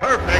Perfect.